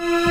Yeah.